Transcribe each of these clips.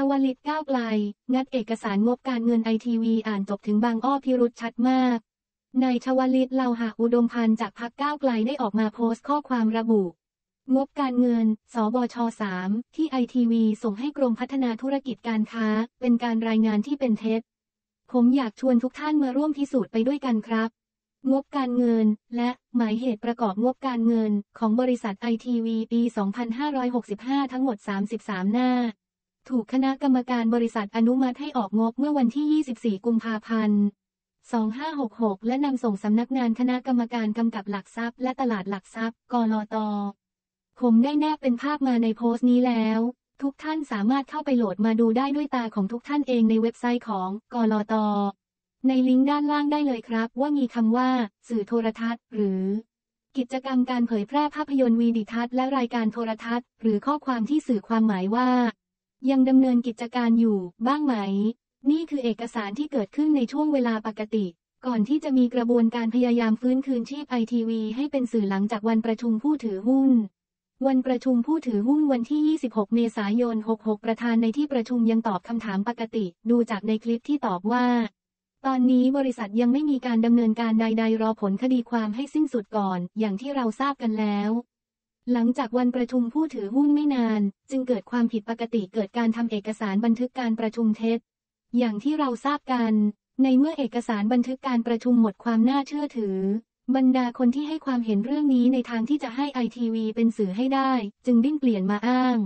ชวลิตก้าวไกล งัดเอกสารงบการเงินไอทีวีอ่านจบถึงบางอ้อพิรุษชัดมาก นายชวลิตเลาหะอุดมพันธ์จากพักก้าวไกลได้ออกมาโพสต์ข้อความระบุ งบการเงิน สบช 3 ที่ไอทีวีส่งให้กรมพัฒนาธุรกิจการค้า เป็นการรายงานที่เป็นเท็จ ผมอยากชวนทุกท่านมาร่วมพิสูจน์ไปด้วยกันครับ งบการเงิน และหมายเหตุประกอบงบการเงิน ของบริษัทไอทีวีปี 2565 ทั้งหมด 33 หน้า ถูกคณะกรรมการบริษัทอนุมัติให้ออกงบเมื่อวันที่ 24 กุมภาพันธ์ 2566 และนำส่งสำนักงานคณะกรรมการกำกับหลักทรัพย์และตลาดหลักทรัพย์กลตผมได้แนบเป็นภาพมาในโพสต์นี้แล้ว ทุกท่านสามารถเข้าไปโหลดมาดูได้ด้วยตาของทุกท่านเองในเว็บไซต์ของกลตในลิงก์ด้านล่างได้เลยครับ ว่ามีคำว่า สื่อโทรทัศน์ หรือ กิจกรรมการเผยแพร่ภาพยนตร์วีดิทัศน์และรายการโทรทัศน์ หรือข้อความที่สื่อความหมายว่า ยังดำเนินกิจการอยู่บ้างไหม นี่คือเอกสารที่เกิดขึ้นในช่วงเวลาปกติ ก่อนที่จะมีกระบวนการพยายามฟื้นคืนชีพไอทีวีให้เป็นสื่อหลังจากวันประชุมผู้ถือหุ้นวันประชุมผู้ถือหุ้นวันที่ 26 เมษายน 66 ประธานในที่ประชุมยังตอบคำถามปกติ ดูจากในคลิปที่ตอบว่า ตอนนี้บริษัทยังไม่มีการดำเนินการใด ๆ รอผลคดีความให้สิ้นสุดก่อน อย่างที่เราทราบกันแล้ว หลังจากวันประชุมผู้ถือหุ้นไม่นาน จึงเกิดความผิดปกติเกิดการทำเอกสารบันทึกการประชุมเท็จ อย่างที่เราทราบกัน ในเมื่อเอกสารบันทึกการประชุมหมดความน่าเชื่อถือ บรรดาคนที่ให้ความเห็นเรื่องนี้ในทางที่จะให้ไอทีวีเป็นสื่อให้ได้ จึงดิ้นเปลี่ยนมาอ้าง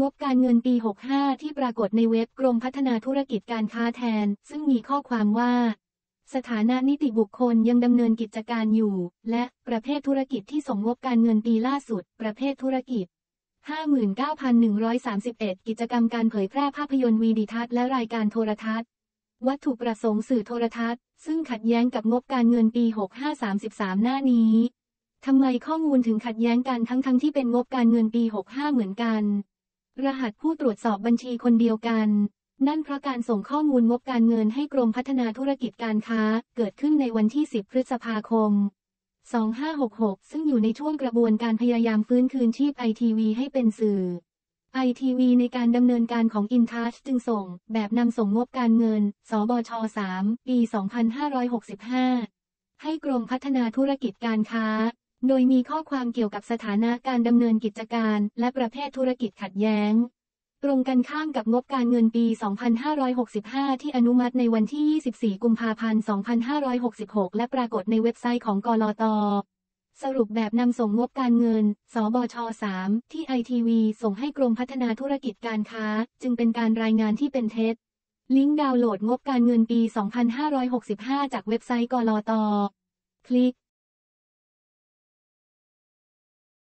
งบการเงินปี 65 ที่ปรากฏในเว็บกรมพัฒนาธุรกิจการค้าแทน ซึ่งมีข้อความว่า สถานะนิติบุคคลยังดำเนินกิจการอยู่ และประเภทธุรกิจที่ส่งงบการเงินปีล่าสุด ประเภทธุรกิจ 59,131 กิจกรรมการเผยแพร่ภาพยนตร์วีดิทัศน์และรายการโทรทัศน์ วัตถุประสงค์สื่อโทรทัศน์ ซึ่งขัดแย้งกับงบการเงินปี 65 33 หน้านี้ทำไมข้อมูลถึงขัดแย้งกันทั้งๆทที่เป็นงบการเงินปี 65 เหมือนกัน รหัสผู้ตรวจสอบบัญชีคนเดียวกัน นั่นเพราะการส่งข้อมูลงบการเงินให้กรมพัฒนาธุรกิจการค้า เกิดขึ้นในวันที่ 10 พฤษภาคม 2566 ซึ่งอยู่ในช่วงกระบวนการพยายามฟื้นคืนชีพไอทีวีให้เป็นสื่อไอทีวีในการดำเนินการของ InTouch จึงส่ง แบบนำส่งงบการเงิน สบช 3 ปี 2565 ให้กรมพัฒนาธุรกิจการค้า โดยมีข้อความเกี่ยวกับสถานะการดำเนินกิจการ และประเภทธุรกิจขัดแย้ง ตรงกันข้ามกับงบการเงินปี 2565 ที่อนุมัติในวันที่ 24 กุมภาพันธ์ 2566 และปรากฏในเว็บไซต์ของกลตสรุปแบบนำส่งงบการเงิน สบช 3 ที่ไอทีวีส่งให้กรมพัฒนาธุรกิจการค้า จึงเป็นการรายงานที่เป็นเท็จ ลิงก์ดาวน์โหลดงบการเงินปี 2565 จากเว็บไซต์กลต คลิก